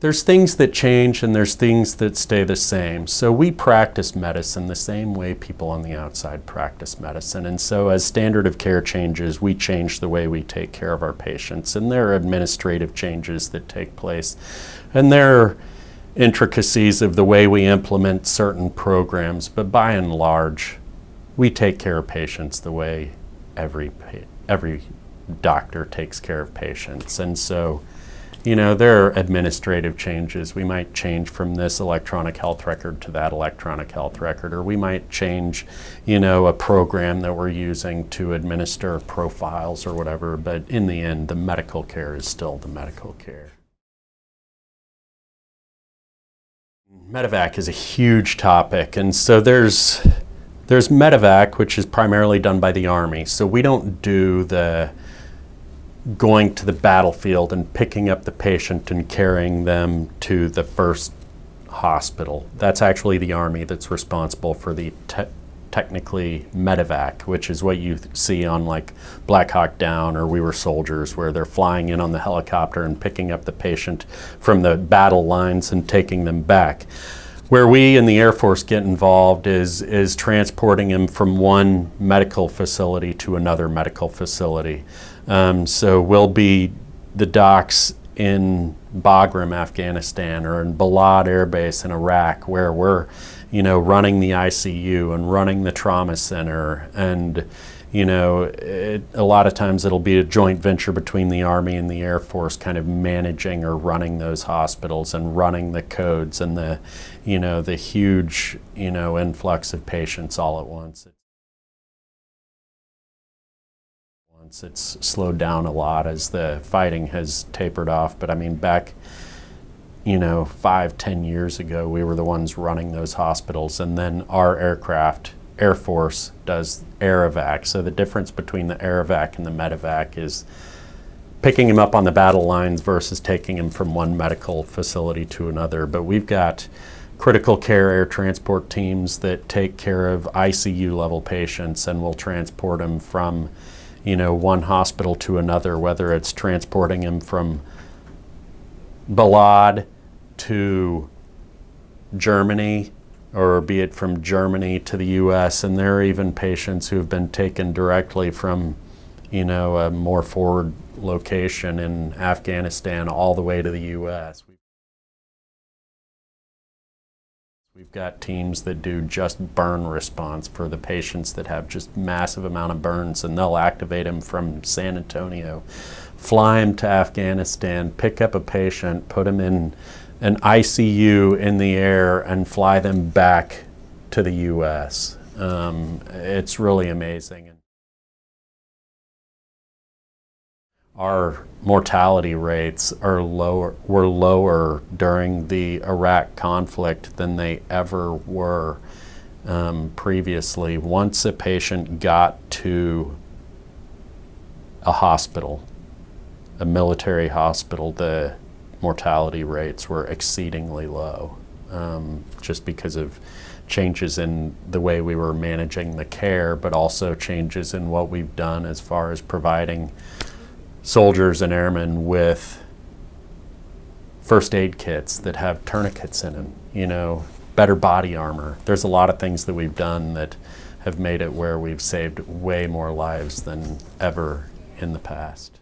There's things that change and there's things that stay the same. So we practice medicine the same way people on the outside practice medicine. And so as standard of care changes, we change the way we take care of our patients. And there are administrative changes that take place. And there are intricacies of the way we implement certain programs. But by and large, we take care of patients the way every, every doctor takes care of patients. And so you know, there are administrative changes. We might change from this electronic health record to that electronic health record, or we might change, you know, a program that we're using to administer profiles or whatever. But in the end, the medical care is still the medical care. Medevac is a huge topic, and so there's there's medevac, which is primarily done by the Army. So we don't do the going to the battlefield and picking up the patient and carrying them to the first hospital. That's actually the Army that's responsible for the te technically medevac, which is what you see on like Black Hawk Down or We Were Soldiers, where they're flying in on the helicopter and picking up the patient from the battle lines and taking them back. Where we in the Air Force get involved is, is transporting them from one medical facility to another medical facility. Um, so we'll be the docs in Bagram, Afghanistan, or in Balad Air Base in Iraq, where we're, you know, running the ICU and running the trauma center, and you know, it, a lot of times it'll be a joint venture between the Army and the Air Force, kind of managing or running those hospitals and running the codes and the, you know, the huge, you know, influx of patients all at once. It's slowed down a lot as the fighting has tapered off. But I mean, back, you know, five, ten years ago, we were the ones running those hospitals. And then our aircraft, Air Force, does Aerovac. So the difference between the Aerovac and the Medevac is picking him up on the battle lines versus taking him from one medical facility to another. But we've got critical care air transport teams that take care of ICU level patients and will transport them from you know, one hospital to another, whether it's transporting him from Balad to Germany or be it from Germany to the U.S. And there are even patients who have been taken directly from, you know, a more forward location in Afghanistan all the way to the U.S. We've got teams that do just burn response for the patients that have just massive amount of burns and they'll activate them from San Antonio, fly them to Afghanistan, pick up a patient, put them in an ICU in the air and fly them back to the U.S. Um, it's really amazing. Our mortality rates are lower, were lower during the Iraq conflict than they ever were um, previously. Once a patient got to a hospital, a military hospital, the mortality rates were exceedingly low um, just because of changes in the way we were managing the care, but also changes in what we've done as far as providing soldiers and airmen with first aid kits that have tourniquets in them, you know, better body armor. There's a lot of things that we've done that have made it where we've saved way more lives than ever in the past.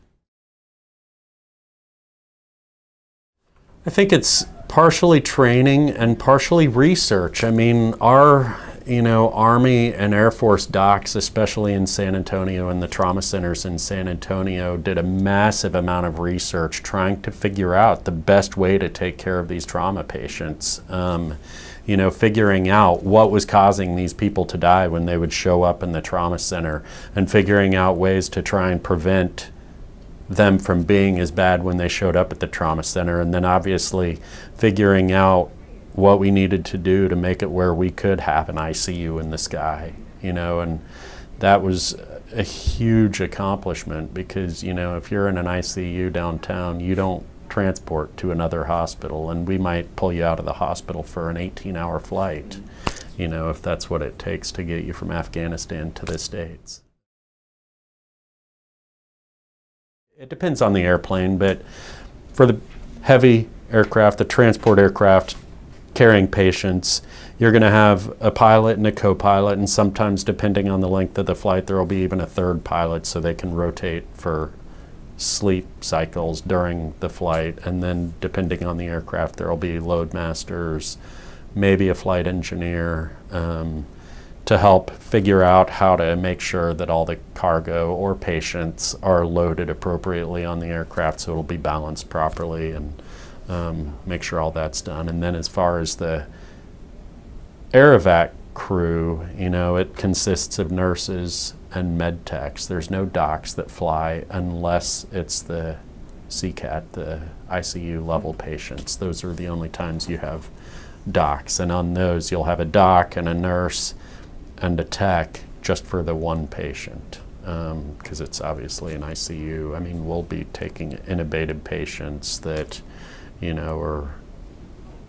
I think it's partially training and partially research. I mean, our you know, Army and Air Force docs, especially in San Antonio and the trauma centers in San Antonio, did a massive amount of research trying to figure out the best way to take care of these trauma patients. Um, you know, figuring out what was causing these people to die when they would show up in the trauma center and figuring out ways to try and prevent them from being as bad when they showed up at the trauma center. And then obviously figuring out what we needed to do to make it where we could have an ICU in the sky, you know, and that was a huge accomplishment because, you know, if you're in an ICU downtown, you don't transport to another hospital and we might pull you out of the hospital for an 18 hour flight, you know, if that's what it takes to get you from Afghanistan to the States. It depends on the airplane, but for the heavy aircraft, the transport aircraft carrying patients, you're going to have a pilot and a co-pilot, and sometimes, depending on the length of the flight, there will be even a third pilot so they can rotate for sleep cycles during the flight. And then, depending on the aircraft, there will be load masters, maybe a flight engineer. Um, to help figure out how to make sure that all the cargo or patients are loaded appropriately on the aircraft so it'll be balanced properly and um, make sure all that's done. And then as far as the aerovac crew, you know, it consists of nurses and med techs. There's no docs that fly unless it's the CCAT, the ICU level patients. Those are the only times you have docs. And on those, you'll have a doc and a nurse and a tech just for the one patient because um, it's obviously an ICU. I mean, we'll be taking intubated patients that, you know, or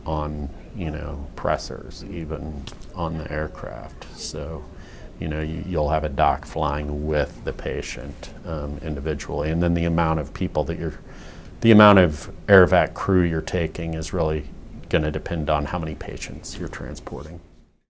on, you know, pressors even on the aircraft. So, you know, you, will have a doc flying with the patient um, individually. And then the amount of people that you're, the amount of airvac crew you're taking is really going to depend on how many patients you're transporting.